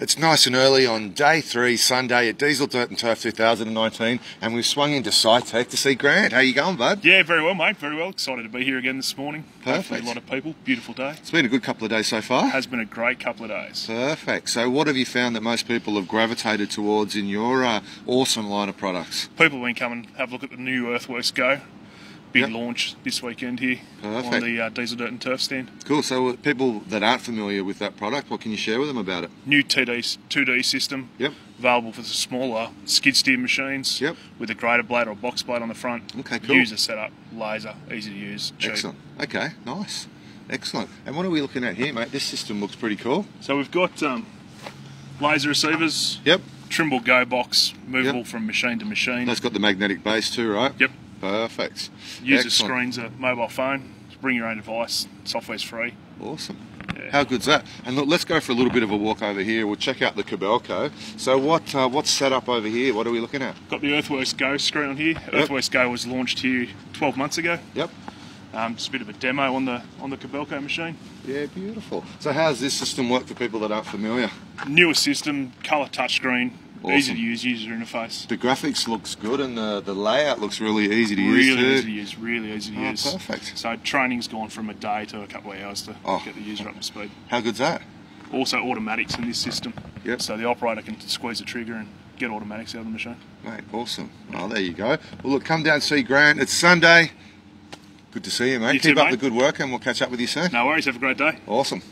It's nice and early on day three, Sunday at Diesel Dirt and Turf 2019, and we've swung into SITECH to see Grant. How you going, bud? Yeah, very well, mate. Very well. Excited to be here again this morning. Perfect. Hopefully a lot of people. Beautiful day. It's been a good couple of days so far. Has been a great couple of days. Perfect. So, what have you found that most people have gravitated towards in your uh, awesome line of products? People have been coming have a look at the new Earthworks Go. Big Yep. launch this weekend here Perfect. on the uh, Diesel Dirt and Turf stand. Cool. So, uh, people that aren't familiar with that product, what can you share with them about it? New TD 2D system. Yep. Available for the smaller skid steer machines. Yep. With a grader blade or a box blade on the front. Okay, cool. User setup, laser, easy to use, cheap. Excellent. Okay, nice. Excellent. And what are we looking at here, mate? This system looks pretty cool. So we've got um, laser receivers, Yep. Trimble Go box, movable Yep. from machine to machine. That's got the magnetic base too, right? Yep. Perfect. User Excellent. screens a mobile phone. Bring your own device. Software's free. Awesome. Yeah. How good's that? And look, let's go for a little bit of a walk over here. We'll check out the Kobelco. So what uh, what's set up over here? What are we looking at? Got the Earthworks Go screen on here. Earthworks Go was launched here 12 months ago. Yep. Um, just a bit of a demo on the on the Kobelco machine. Yeah, beautiful. So how's this system work for people that aren't familiar? Newer system, colour touchscreen, easy to use user interface. The graphics looks good and the, the layout looks really easy to use Really easy to use. Really easy to Oh, use. perfect. So training's gone from a day to a couple of hours to Oh. get the user up to speed. How good's that? Also automatics in this system. Yep. So the operator can squeeze the trigger and get automatics out of the machine. Mate, awesome. Oh, there you go. Well, look, come down and see Grant. It's Sunday. Good to see you, mate. You Keep too, up mate. the good work and we'll catch up with you soon. No worries. Have a great day. Awesome.